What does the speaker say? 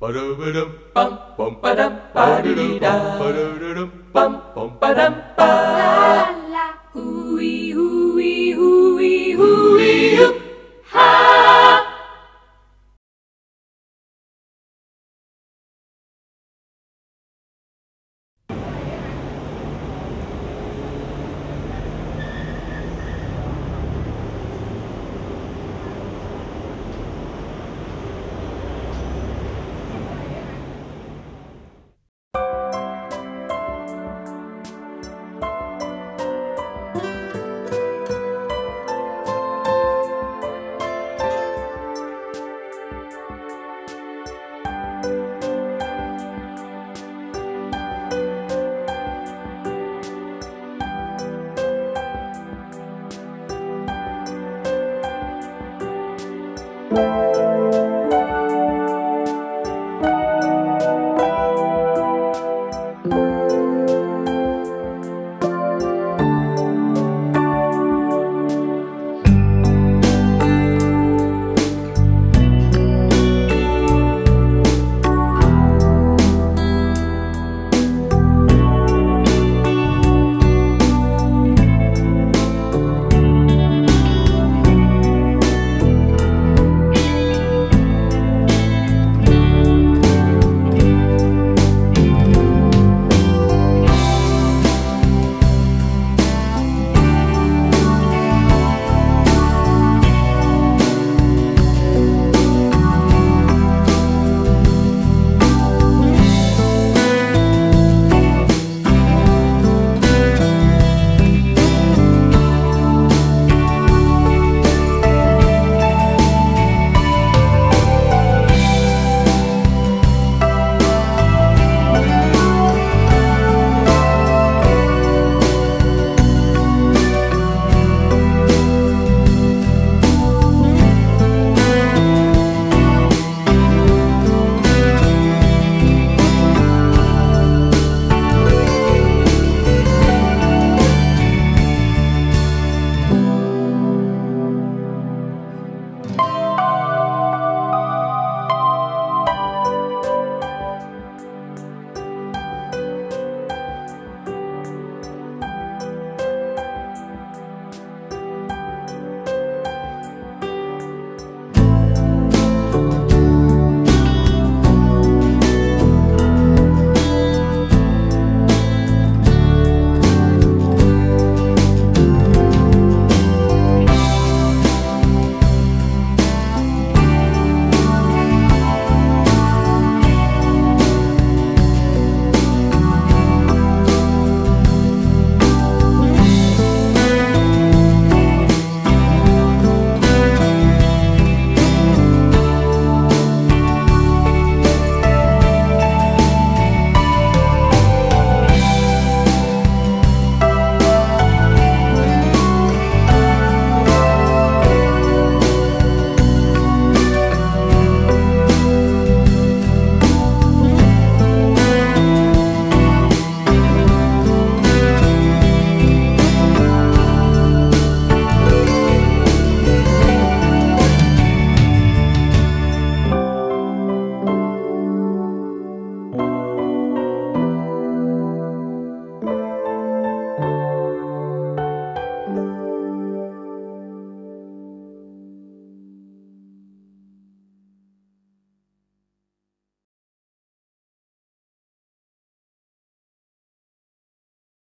Ba-da-ba-dum, bum, bum, ba-dum, ba-dee-da. Ba-da-da-dum, bum, bum, ba-dum, ba.